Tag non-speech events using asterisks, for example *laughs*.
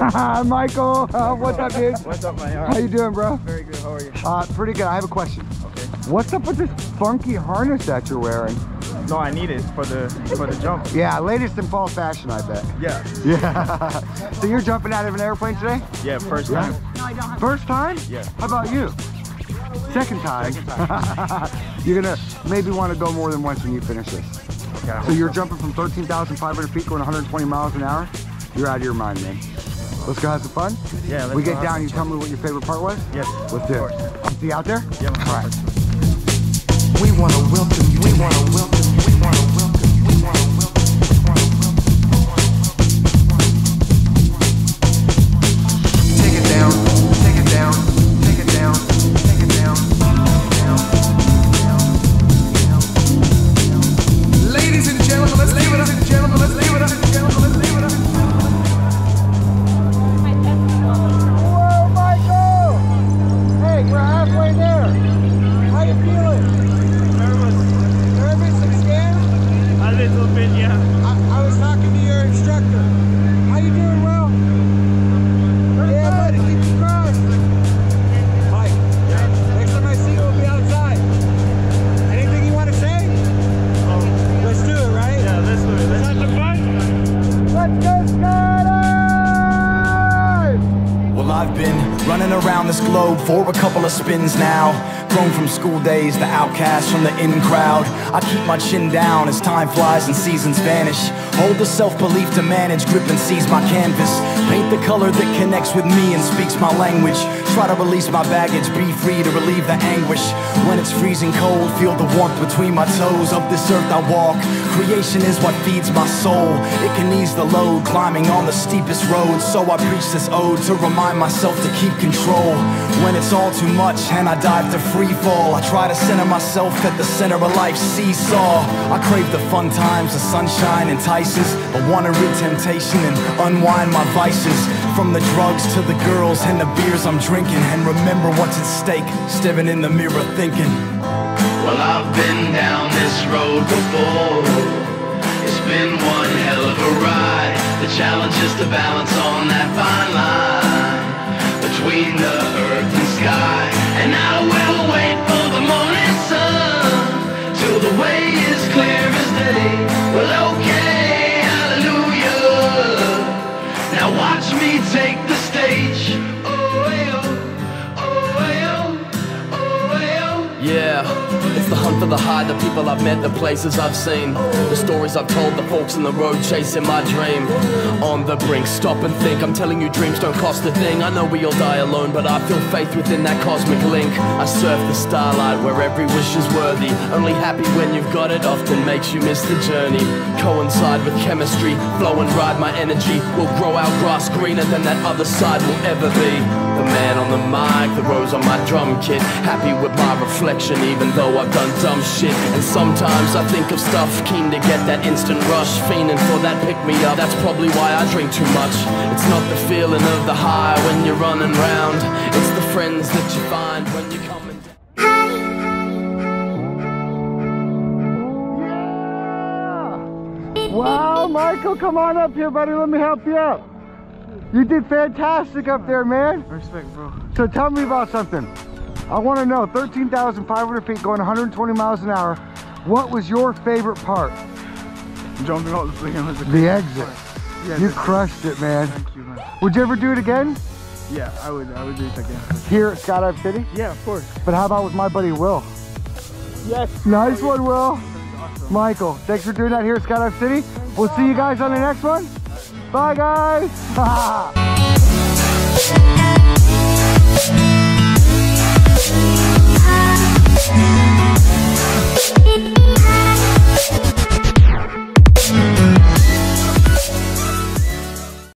*laughs* Michael, uh, what's up, dude? What's up, man? How you doing, bro? Very good. How are you? Uh, pretty good. I have a question. Okay. What's up with this funky harness that you're wearing? No, I need it for the for the jump. Yeah, latest in fall fashion, I bet. Yeah. *laughs* Yeah. so you're jumping out of an airplane today? Yeah. First Yeah. time. First time? Yeah. How about you? Second time. Second time. *laughs* you're gonna maybe want to go more than once when you finish this. Okay. So you're jumping from 13,500 feet going 120 miles an hour? You're out of your mind, man. Let's go have some fun? Yeah. Let's we get have down, you tell me what your favorite part was? Yes. Let's do it. course. See you out there? Yeah. All right. We wanna welcome you. We wanna welcome halfway there. How you feeling? Nervous. Nervous and scared? A little bit, yeah. I, I was talking to your instructor. How you doing, I've been running around this globe for a couple of spins now. Grown from school days, the outcast from the in crowd. I keep my chin down as time flies and seasons vanish. Hold the self belief to manage, grip and seize my canvas. Paint the color that connects with me and speaks my language. Try to release my baggage, be free to relieve the anguish. When it's freezing cold, feel the warmth between my toes. Of this earth I walk. Creation is what feeds my soul. It can ease the load, climbing on the steepest road. So I preach this ode to remind myself to keep control. When it's all too much and I dive to free fall, I try to center myself at the center of life's seesaw. I crave the fun times, the sunshine entices, but wanna rid temptation and unwind my vices. From the drugs to the girls and the beers I'm drinking, and remember what's at stake. Staring in the mirror, thinking. Well, I've been down this road before. It's been one hell of a ride. The challenge is to balance on that fine line between the earth and sky. And I will wait for the morning sun till the way is clear as day. Well, okay, take for the high, the people I've met, the places I've seen, the stories I've told, the folks in the road chasing my dream. On the brink, stop and think. I'm telling you, dreams don't cost a thing. I know we all die alone, but I feel faith within that cosmic link. I surf the starlight where every wish is worthy. Only happy when you've got it often makes you miss the journey. Coincide with chemistry, flow and ride my energy. Will grow our grass greener than that other side will ever be. The man on the mic, the rose on my drum kit. Happy with my reflection, even though I've done dumb shit. And sometimes I think of stuff, keen to get that instant rush. Fiending for that pick me up, that's probably why I drink too much. It's not the feeling of the high when you're running round, it's the friends that you find when you're coming down. Wow, Michael, come on up here, buddy. Let me help you out. You did fantastic up there, man. Respect, bro. So tell me about something. I want to know, 13,500 feet going 120 miles an hour. What was your favorite part? Jumping out the was a The exit. Yeah, You crushed it, man. Thank you, man. Would you ever do it again? Yeah, I would. I would do it again. Here at Skydive City? Yeah, of course. But how about with my buddy Will? Yes. Nice one, Will. Michael, thanks for doing that here at Skydive City. We'll see you guys on the next one. Bye, guys. *laughs*